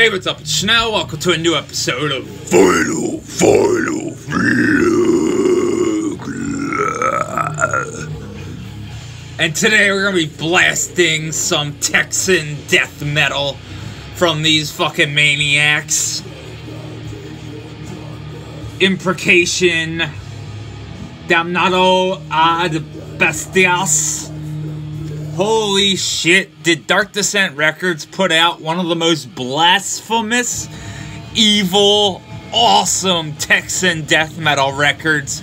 Hey, what's up? It's Schnell. Welcome to a new episode of Vital Vinyl Vlog. And today we're gonna be blasting some Texan death metal from these fucking maniacs. Imprecation, Damnatio ad Bestias. Holy shit, did Dark Descent Records put out one of the most blasphemous, evil, awesome Texan death metal records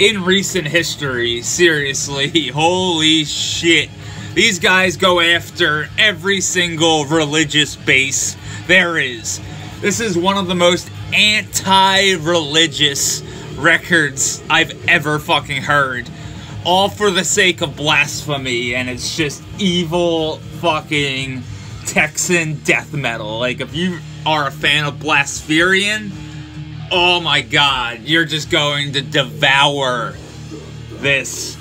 in recent history? Seriously, holy shit. These guys go after every single religious base there is. This is one of the most anti religious records I've ever fucking heard all for the sake of blasphemy, and it's just evil fucking Texan death metal. Like, if you are a fan of Blaspherian, oh my god, you're just going to devour this.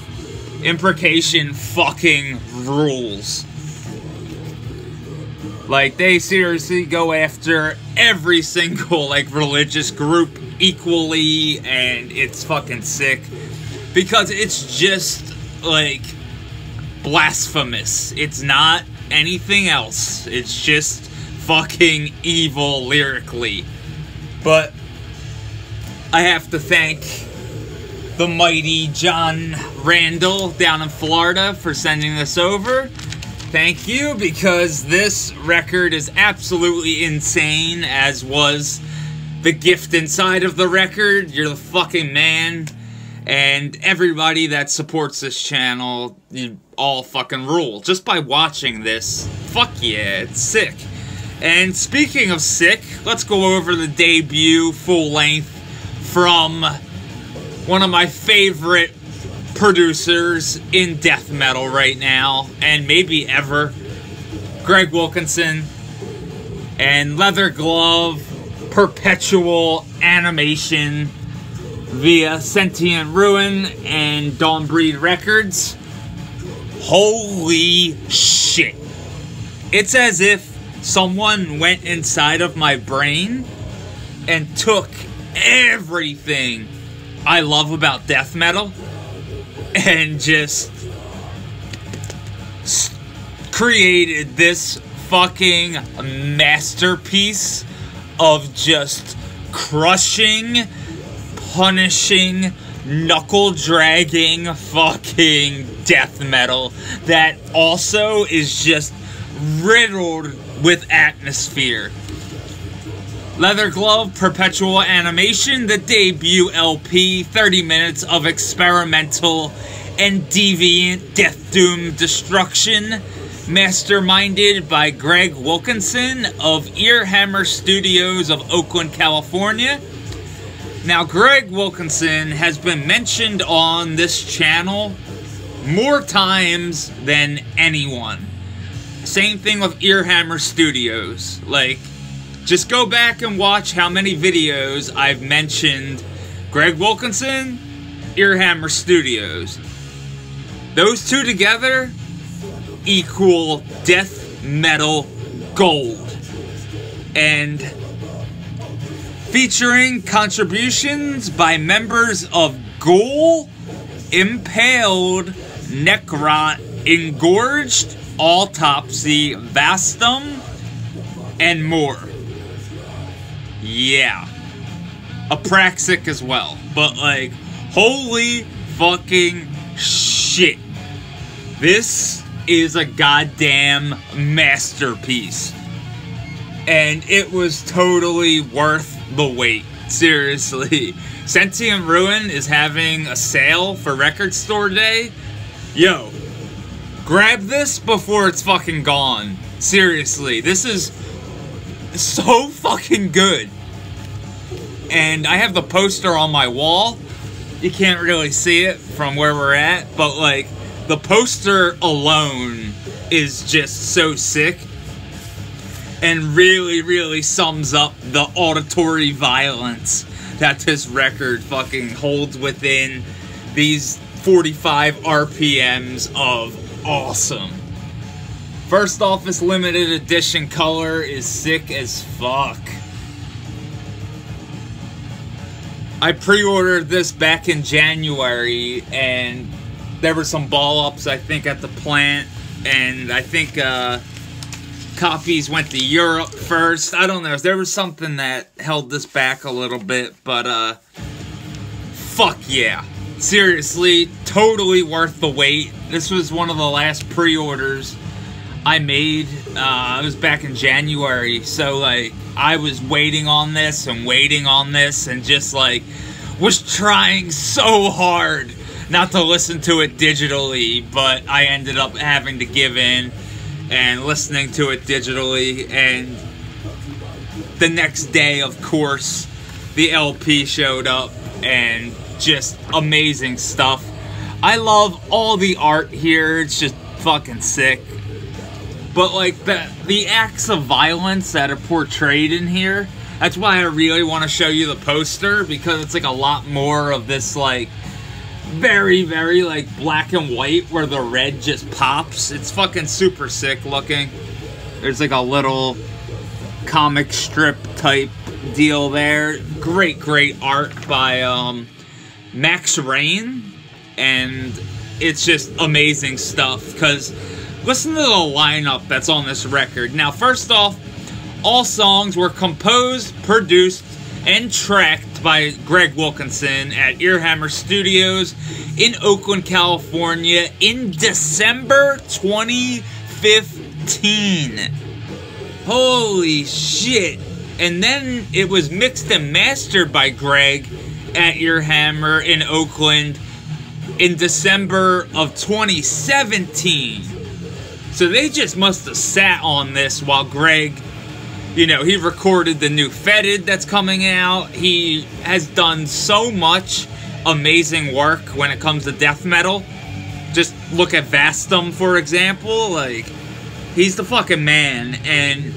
Imprecation fucking rules. Like, they seriously go after every single, like, religious group equally, and it's fucking sick because it's just like blasphemous. It's not anything else. It's just fucking evil lyrically. But I have to thank the mighty John Randall down in Florida for sending this over. Thank you because this record is absolutely insane, as was the gift inside of the record. You're the fucking man and everybody that supports this channel, you all fucking rule. Just by watching this, fuck yeah, it's sick. And speaking of sick, let's go over the debut full length from one of my favorite producers in death metal right now, and maybe ever, Greg Wilkinson, and Leather Glove, Perpetual Animation, via Sentient Ruin and Dawn Breed Records. Holy shit. It's as if someone went inside of my brain and took everything I love about death metal and just created this fucking masterpiece of just crushing punishing, knuckle dragging fucking death metal that also is just riddled with atmosphere. Leather Glove Perpetual Animation, the debut LP, 30 minutes of experimental and deviant death doom destruction, masterminded by Greg Wilkinson of Earhammer Studios of Oakland, California. Now, Greg Wilkinson has been mentioned on this channel more times than anyone. Same thing with Earhammer Studios. Like, just go back and watch how many videos I've mentioned Greg Wilkinson, Earhammer Studios. Those two together equal death metal gold. And featuring contributions by members of Ghoul, Impaled, Necrot, Engorged, Autopsy, Vastum, and more. Yeah. Apraxic as well. But, like, holy fucking shit. This is a goddamn masterpiece. And it was totally worth the wait. Seriously. Sentient Ruin is having a sale for Record Store Day. Yo, grab this before it's fucking gone. Seriously, this is so fucking good. And I have the poster on my wall. You can't really see it from where we're at, but like the poster alone is just so sick and really, really sums up the auditory violence that this record fucking holds within these 45 RPMs of awesome. First off, this limited edition color is sick as fuck. I pre-ordered this back in January, and there were some ball ups, I think, at the plant, and I think uh, copies went to Europe first. I don't know. If there was something that held this back a little bit, but uh, fuck yeah. Seriously, totally worth the wait. This was one of the last pre-orders I made. Uh, it was back in January, so like I was waiting on this and waiting on this and just like was trying so hard not to listen to it digitally, but I ended up having to give in and listening to it digitally. And the next day, of course, the LP showed up and just amazing stuff. I love all the art here, it's just fucking sick. But like the the acts of violence that are portrayed in here, that's why I really want to show you the poster because it's like a lot more of this like very very like black and white where the red just pops. It's fucking super sick looking. There's like a little comic strip type deal there. Great great art by um Max Rain and it's just amazing stuff because listen to the lineup that's on this record. Now, first off, all songs were composed, produced, and tracked by Greg Wilkinson at Earhammer Studios in Oakland, California in December 2015. Holy shit. And then it was mixed and mastered by Greg at Earhammer in Oakland in December of 2017. So they just must have sat on this while Greg, you know, he recorded the new Fetid that's coming out. He has done so much amazing work when it comes to death metal. Just look at Vastum, for example. Like, he's the fucking man. And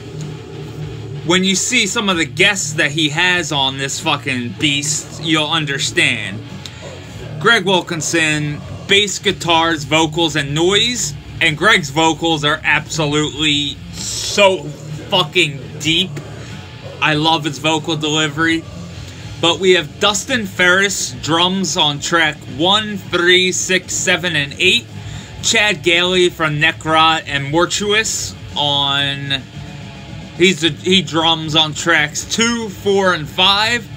when you see some of the guests that he has on this fucking beast, you'll understand. Greg Wilkinson, bass guitars, vocals, and noise. And Greg's vocals are absolutely so fucking deep. I love his vocal delivery. But we have Dustin Ferris, drums on track 1, 3, 6, 7, and 8. Chad Gailey from Necrot and Mortuous on He's a, he drums on tracks two, four, and five.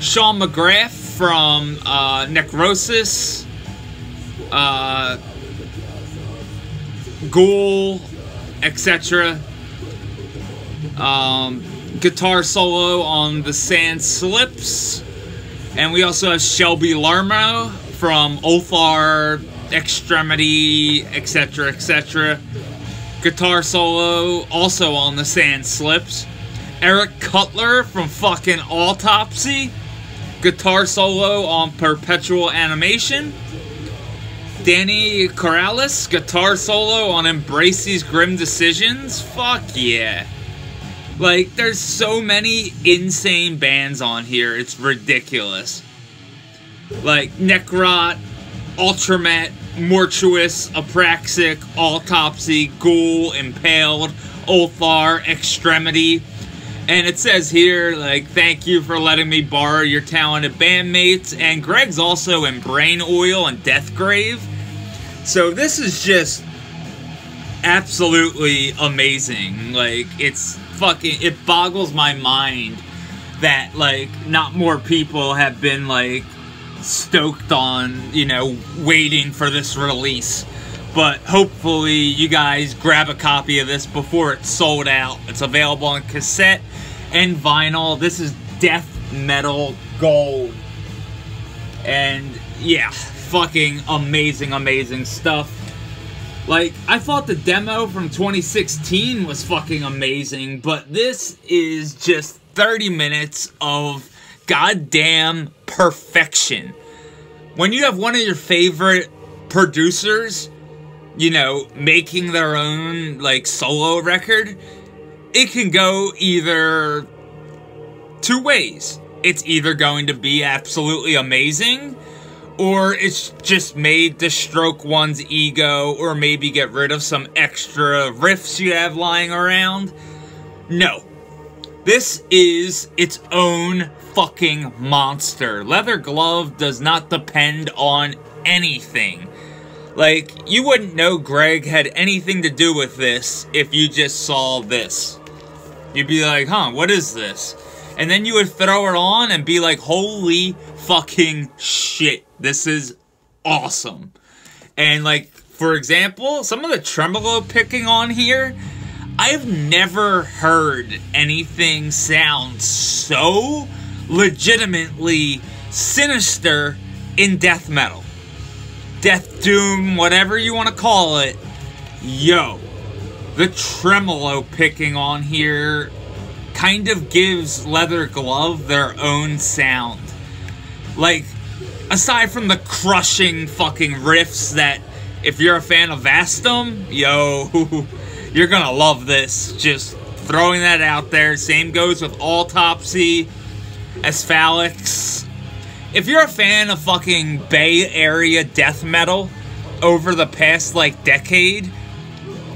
Sean McGrath from uh, Necrosis, uh, Ghoul, etc. Um, guitar solo on The Sand Slips. And we also have Shelby Lermo from Ulthar, Extremity, etc., etc guitar solo also on the Sand Slips. Eric Cutler from fucking Autopsy, guitar solo on Perpetual Animation. Danny Corrales, guitar solo on Embrace These Grim Decisions. Fuck yeah. Like, there's so many insane bands on here, it's ridiculous. Like, Necrot, Ultramet, Mortuous, Apraxic, Autopsy, Ghoul, Impaled, Ulthar, Extremity. And it says here, like, thank you for letting me borrow your talented bandmates. And Greg's also in Brain Oil and Deathgrave. So this is just absolutely amazing. Like, it's fucking, it boggles my mind that, like, not more people have been, like, stoked on, you know, waiting for this release. But hopefully you guys grab a copy of this before it's sold out. It's available on cassette and vinyl. This is Death Metal Gold. And yeah, fucking amazing, amazing stuff. Like, I thought the demo from 2016 was fucking amazing, but this is just 30 minutes of goddamn perfection. When you have one of your favorite producers, you know, making their own like solo record, it can go either two ways. It's either going to be absolutely amazing or it's just made to stroke one's ego or maybe get rid of some extra riffs you have lying around. No. This is its own fucking monster. Leather Glove does not depend on anything. Like, you wouldn't know Greg had anything to do with this if you just saw this. You'd be like, huh, what is this? And then you would throw it on and be like, holy fucking shit, this is awesome. And like, for example, some of the tremolo picking on here, I've never heard anything sound so legitimately sinister in death metal. Death Doom, whatever you want to call it. Yo, the tremolo picking on here kind of gives Leather Glove their own sound. Like, aside from the crushing fucking riffs that, if you're a fan of Vastum, yo, you're gonna love this. Just throwing that out there. Same goes with Autopsy, Asphyxia. If you're a fan of fucking Bay Area death metal over the past, like, decade,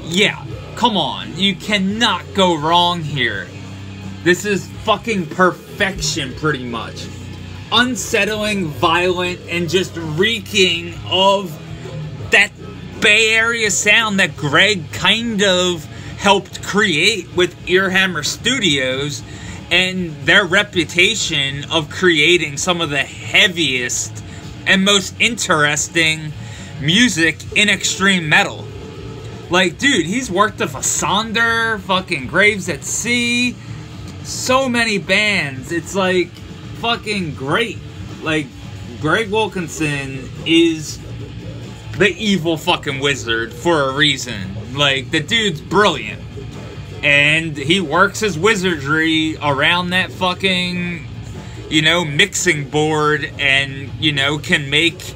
yeah, come on. You cannot go wrong here. This is fucking perfection, pretty much. Unsettling, violent, and just reeking of that Bay Area sound that Greg kind of helped create with Earhammer Studios and their reputation of creating some of the heaviest and most interesting music in extreme metal. Like, dude, he's worked with Asunder, fucking Graves at Sea, so many bands. It's like fucking great. Like, Greg Wilkinson is the evil fucking wizard for a reason. Like, the dude's brilliant and he works his wizardry around that fucking you know mixing board and you know can make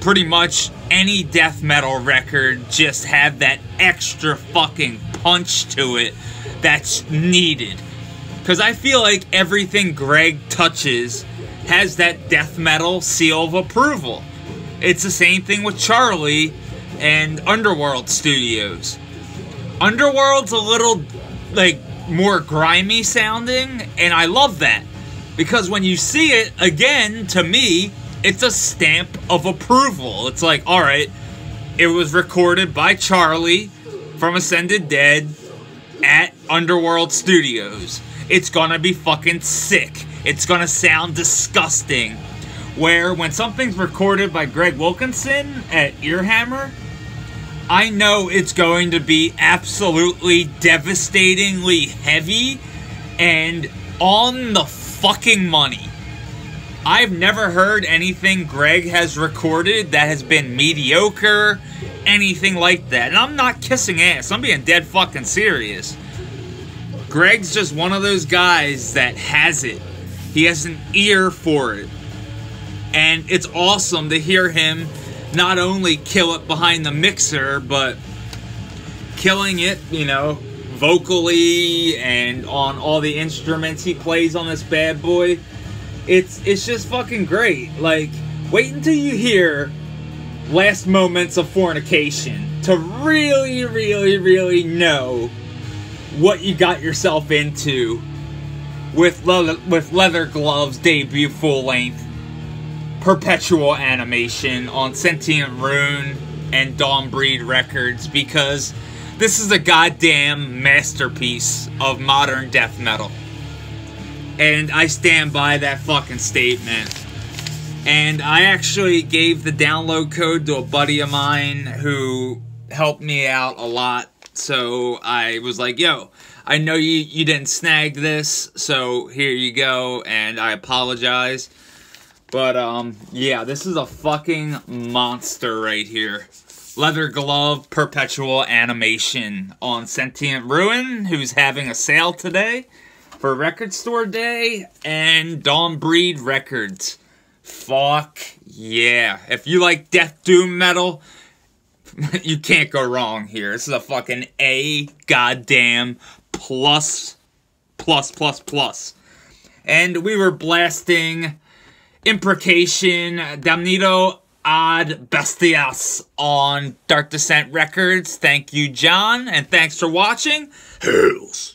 pretty much any death metal record just have that extra fucking punch to it that's needed. Because i feel like everything greg touches has that death metal seal of approval. It's the same thing with charlie and underworld studios. Underworld's a little like more grimy sounding, and I love that. Because when you see it again, to me, it's a stamp of approval. It's like, all right, it was recorded by Charlie from Ascended Dead at Underworld Studios. It's gonna be fucking sick. It's gonna sound disgusting. Where when something's recorded by Greg Wilkinson at Earhammer, I know it's going to be absolutely devastatingly heavy and on the fucking money. I've never heard anything Greg has recorded that has been mediocre, anything like that. And I'm not kissing ass, I'm being dead fucking serious. Greg's just one of those guys that has it. He has an ear for it. And it's awesome to hear him not only kill it behind the mixer, but killing it, you know, vocally and on all the instruments he plays on this bad boy. It's it's just fucking great. Like, wait until you hear Last Moments of Fornication to really, really, really know what you got yourself into with le- with Leather Gloves debut full length perpetual animation on Sentient Ruin and Dawn Breed Records because this is a goddamn masterpiece of modern death metal. And I stand by that fucking statement. And I actually gave the download code to a buddy of mine who helped me out a lot. So I was like, yo, I know you, you didn't snag this, so here you go, and I apologize. But, um, yeah, this is a fucking monster right here. Leather Glove Perpetual Animation on Sentient Ruin, who's having a sale today for Record Store Day, and Dawn Breed Records. Fuck yeah. If you like Death Doom metal, you can't go wrong here. This is a fucking A goddamn plus, plus, plus, plus. And we were blasting imprecation Damnatio ad Bestias on Dark Descent Records. Thank you, John, and thanks for watching. Hells.